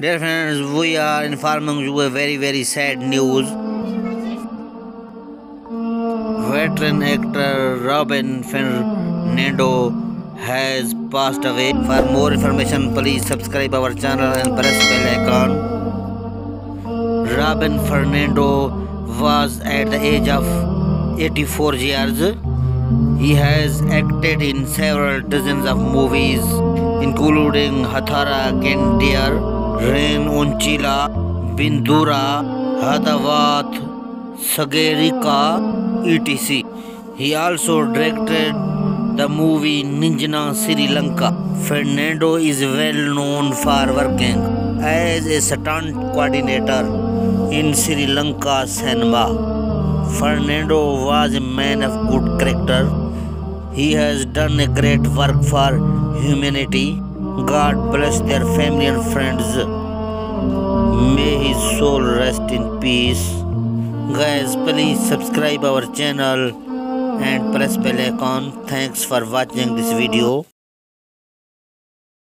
Dear friends, we are informing you a very very sad news. Veteran actor Robin Fernando has passed away. For more information, please subscribe our channel and press bell icon. Robin Fernando was at the age of 84 years. He has acted in several dozens of movies, including Hathara Kendare, Hadawat, Sagerika, etc. He also directed the movie Ninjana Sri Lanka. Fernando is well known for working as a stunt coordinator in Sri Lanka cinema. Fernando was a man of good character. He has done a great work for humanity. God bless their family and friends. May his soul rest in peace. Guys, please subscribe our channel and press bell icon. Thanks for watching this video.